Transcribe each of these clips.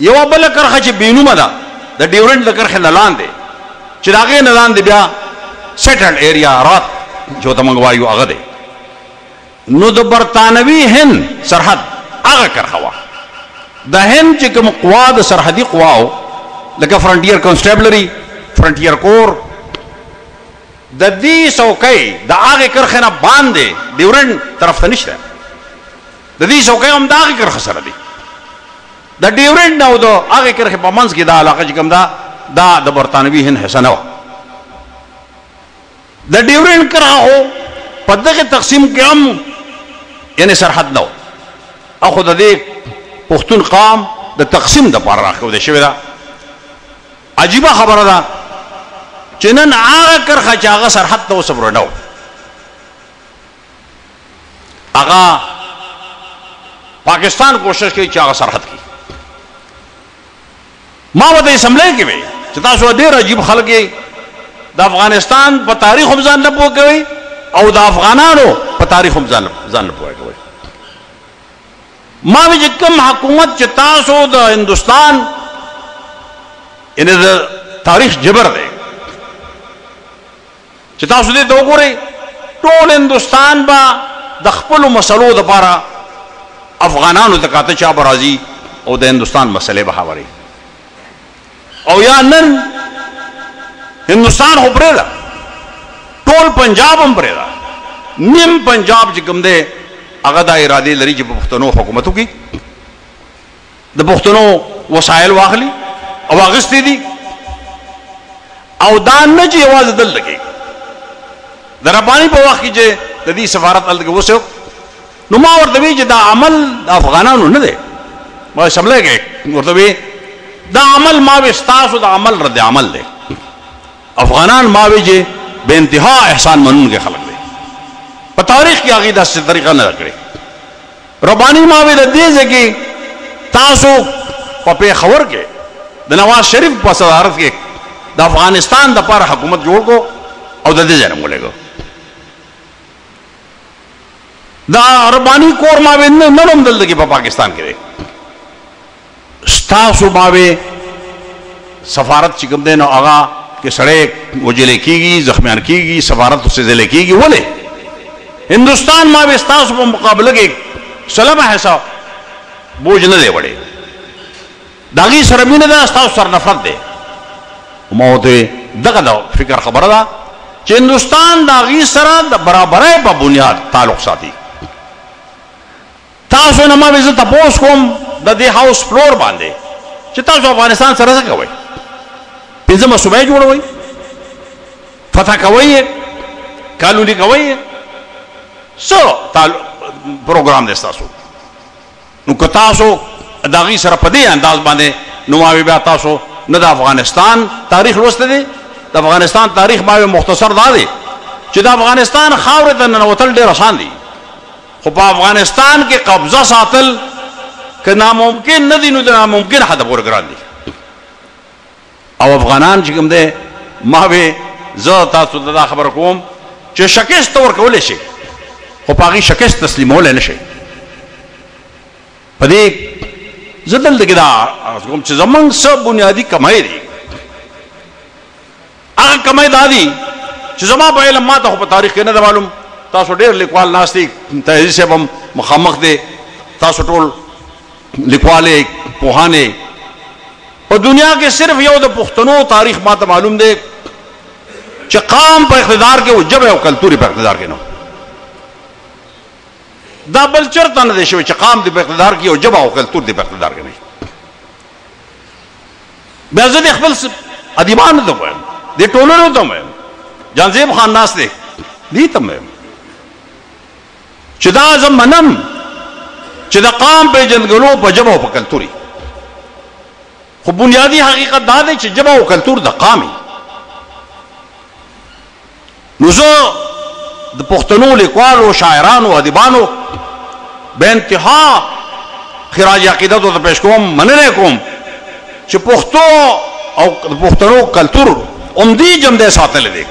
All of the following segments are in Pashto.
یو بل کرخه چې بینومه ده د ډیورنډ د کرخه نه لاندې چې دا غې نه لاندې بیا سیټل ایریا رات جو ته موږ وایو هغه دی نو د برتانوي هند سرحد هغه کرخه وا د هند چې کوم قوا د سرحدي قواو لکه فرنټیر کنسټیبلری فرنټیر کور د دې څوکۍ د هغه کرخه نه باندې ډیورنډ طرف ته نشته د دې څوکۍ هم د هغې کرښه سره دی د ډیورنډ او د هغې کرښې په منځ کې دا علاقه چې کوم ده دا د برطانوي هند حصه نه وه د ډیورنډ کرښه خو په دغه تقسیم کې هم یعنې سرحد نه و او خو د دې پښتون قام د تقسیم د پاره راښودل شوې ده عجیبه خبره ده چې نن هغه کرښه چې هغه سرحد ته اوسه ورنه هغه پاکستان کوشش کوي چې هغه سرحد کې ما وته اسمبلی کې وي چې تاسو ډېر عجیب خلک د افغانستان په تاریخ هم ځان نه پوه کوي او د افغانانو په تاریخ هم ځان ځان نه پوه کوي ما وی چې کوم حکومت چې تاسو د هندستان ان د تاریخ جبر دی چې تاسو دې ته وګورئ ټول هندوستان به د خپلو مسلو دپاره افغانانو ته کاته چا به راځي او د هندوستان مسلې به هواري او یا نن هندوستان خو پرېږده ټول پنجاب هم پرېږده نیم پنجاب چې کوم دی هغه دا ارادې لري چې په پښتنو حکومت وکړي د پښتنو وسایل واخلي او اغستې دي او دا نه چې یوازې دلته کې د رباني په وخت کې چې د دې سفارت هلته کې وسو نو ما ورته وی چې دا عمل د افغانانو نه دی ما شمله کې ورته وی دا عمل ما وی ستاسو د عمل رد عمل دی افغانان ما وی چې به انتها احسان منونکي خلک دي په تاریخ کې هغه داسې طریقه نه کړې رباني ما وې د دې ځای کې تاسو په پېښور کې د نواز شریف په صدارت کې د افغانستان د پر حکومت جوړ کو او د دې جنم ولګو دا ربانی کور ما ویند نرم دلته کې په پاکستان کې ستاسو باوې سفارت چې کوم دی نو هغه کې سړی وجل کېږي زخمیان کېږي سفارت څه ځل کېږي ولې هندستان ما به ستاسو په مقابله کې سلام حساب بوج نه دی وړي داغي سره مين ده ستاسو سره نفرت دی ما ته دغه دا فکر خبره ده چې هندستان داغي سره د برابرۍ په بنیاد تعلق ساتي تاسو نه ما وی زه تپوس کوم د دې هاوس فلور باندې چې تاسو افغانستان سره څه کوئ پنځمه صوبه یې جوړوئ فتح کوئ یې قانوني کوئ یې څه پروګرام دی ستاسو نو که تاسو د هغوی سره په دې انداز باندې نو ما بیا تاسو نه د افغانستان تاریخ لوستی دی د افغانستان تاریخ ما مختصر دا دی چې د افغانستان خاورې ته ننوتل ډېر اسان دي خو په افغانستان کې قبضه ساتل که ناممکن نه دي نو د ناممکن حد پورې ګران دي او افغانان چې کوم دی ما به زه تاسو ته دا خبره کوم چې شکست ورکولی شي خو په هغې شکست تسلیمولی نه شي په دې زه دلته کې دا عرض کوم چې زمونږ څه بنیادي کمۍ دی هغه کمی دا دی چې زما په علم ماته خو په تاریخ کې نه ده معلوم تاسو ډېر لیکوال ناست دي تهذي صاحب هم مخامخ دی تاسو ټول لیکوال یې پوهان یې په دنیا کې صرف یو د پښتنو تاریخ ماته معلوم دی چې قام په اقتدار کې او ژبه او کلتور په اقتدار کې نه دا بل چرته نه دی شوی چې قام دې په اقتدار کې او ژبه او کلتور دې په اقتدار کې نه بیا زه د خپل ادیبانو ته وایم د ټولنو ته وایم جانزیب خان ناس دی دې ته وایم چې دا زه منم چې د قام پیژندګلو په ژبه او په کلتوري خو بنیادي حقیقت دا دی چې ژبه او کلتور د قامي نو زه د پښتنو لیکوالو شاعرانو ادیبانو به انتها خراج عقیدت ته پیش کوم مننه کوم چې پښتو او د پښتنو کلچر هم دې جمدې ساتل دي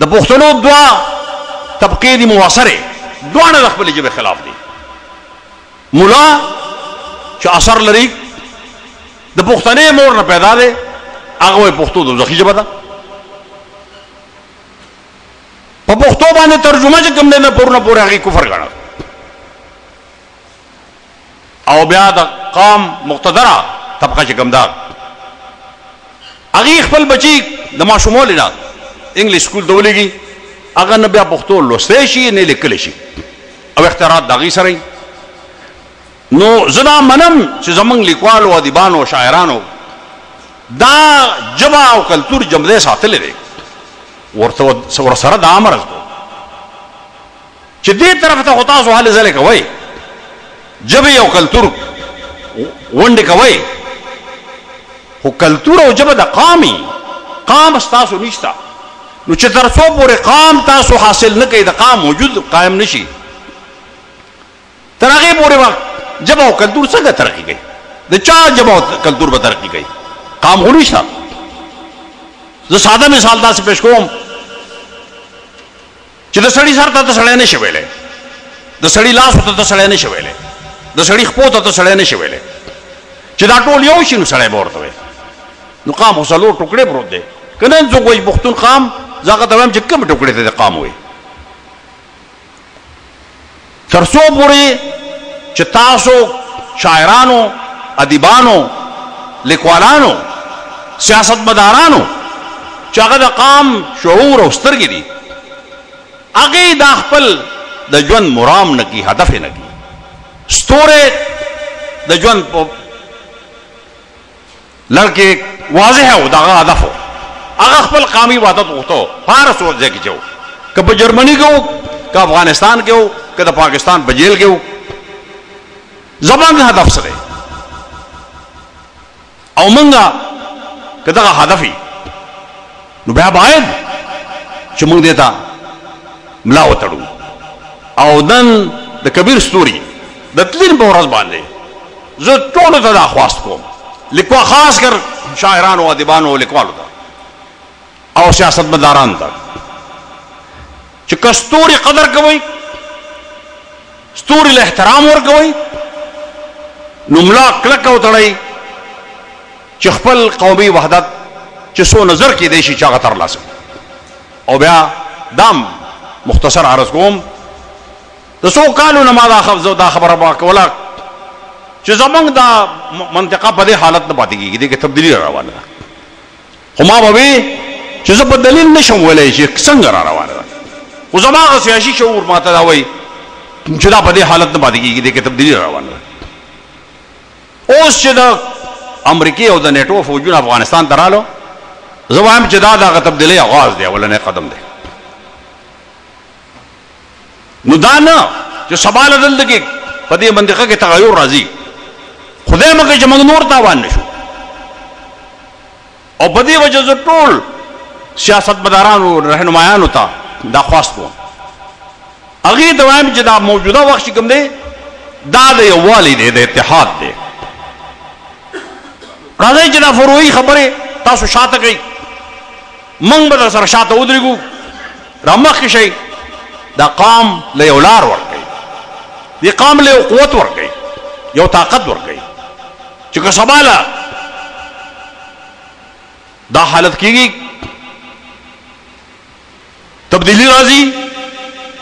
د پښتنو دوا طبقه دي موثره دوه د خپل جبه خلاف دي مولا چې اثر لري د پښتنې مور نه پیدا دی هغه وایي پښتو دوزخي ژبه ده په پښتو باندې ترجمه چې کوم دی نه پورنه پورې هغې کفر ګڼل او بیا د قام مقتدره طبقه چې کوم ده هغې خپل بچي د ماشومولې نه انګلیش سکول ته ولېږي هغه نه بیا پښتو لوستی شي نه لیکلی شي او اختیارات د هغې سره نو زه دا منم چې زموږ لیکوالو او ادیبانو او شاعرانو دا ژبه او کلتور ژوندی ساتلی دی ورته ورسره دا امر کوو چې دې طرف ته خو تاسو هلې ځلې کوئ ژبې او کلتور غونډې کوئ خو کلتور او ژبه د قامي قام ستاسو نشته نو چې تر څو پورې قام تاسو حاصل نه کړئ د قام وجود قائم نشي تر هغې پورې به ژبه او کلتور څنګه ترقي کوي د چا ژبه او کلتور به ترقي کوي قام خو نشته زه ساده مثال داسې پیش کوم چې د سړي سر ته ته سړی نه شي ویلی د سړي لاس ته ته سړی نه شي ویلی د سړي خپو ته ته سړی نه شي ویلی چې دا ټول یو شي نو سړی به ورته وایي نو قام خو څلور ټوکړې پروت دی که نه څوک وایي پښتون قام زه هغه ته وایم چې کوم ټوکړې ته د قام وایي تر څو پورې چې تاسو شاعرانو ادیبانو لیکوالانو سیاستمدارانو چې هغه د قام شعور او سترګې دي هغه دا خپل د ژوند مرام نه کی هدف نه کی ستوره د ژوند په لړ کې واضح و، د هغه هدف و، هغه خپل قامي وحدت غوښته و، په هر صورت ځای کې چې و، که په جرمني کې و، که افغانستان کې و، که د پاکستان په جېل کې و، زموږ هدف څه دی؟ او موږ که دغه هدف یې. نو بیا باید چې موږ دې ته ملا وتړو او نن د کبیر ستوري د تلین په ورځ باندې زه ټولو ته دا خواست کوم لیکوا خاص کر شاعرانو او ادیبانو او لیکوالو ته او سیاستمداران ته چې که ستوري قدر کوئ ستوري له احترام ورکوئ نو ملا کلکه وتړئ چې خپل قومي وحدت چې څونه زر کېدای شي چې هغه ترلاسه کړي او بیا دام مختصر عرض کوم د څو کالو نه ما دا خبره دا خبره ما کوله چې زمونږ دا منطقه په دې حالت نه پاتې کېږي دغه تبدیلی را روانه ده خو ما به وي چې زه په دلیل نشم ویلی چې څنګه را روانه ده خو زما هغه سیاسي شعور ما ته دا وایي چې دا په دې حالت نه پاتې کېږي دغه تبدیلی را روانه ده اوس چې د امریکې او د نیټو فوجونه افغانستان ته رالو زه وایم چې دا د هغه تبدیلۍ اغاز دی اولنی قدم دی نو دا نه چې سبا له دلته کې په دې منطقه کې تغیر راځي خدای مکه چې موږ نور تاوان نشو او په دې وجه زه ټول سیاستمدارانو رهنمایانو ته دا خواست کوم هغه ته وایم چې دا موجوده وخت چې کوم دی دا د یووالي دی د اتحاد دی راځئ چې دا فروعي خبرې تاسو شاته کوي موږ به در سره شاته ودرېږو رامخکې شئ دا قام له یو لار ورکوي دې قام له یو قوت ورکوي یو طاقت ورکوي چې که سبا له دا حالت کېږي تبدیلي راځي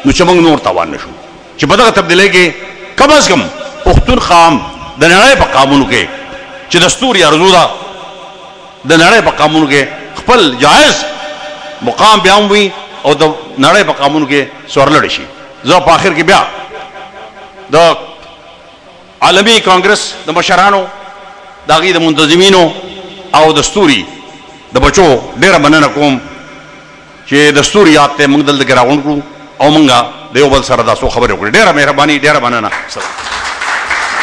نو چې موږ نور تاوان نه شو چې په دغه تبدیلۍ کې کم از کم پښتون قام د نړۍ په قامونو کې چې د ستوري ارزو ده د نړۍ په قامونو کې خپل جایز مقام بیا هم وي او د نړۍ په قامونو کې سورلړ شي زه په آخر کې بیا د عالمي کانګرس د مشرانو، د هغې د منتظمینو او د ستوري د بچو ډېره مننه کوم چې د ستوري یاد ته موږ دلته کې راغونډ کړو او موږ د یو بل سره دا څو خبرې وکړې. ډېره مهرباني، ډېره مننه.